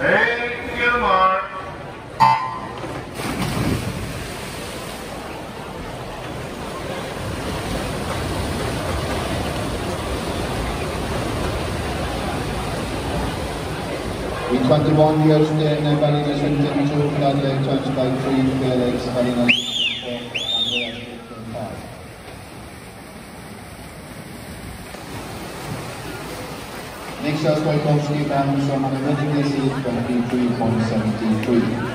Hey, Gilmore. 21 years there, Berlin has been 22 flat legs, by three flat legs, Bam, som hade winning this 23.73.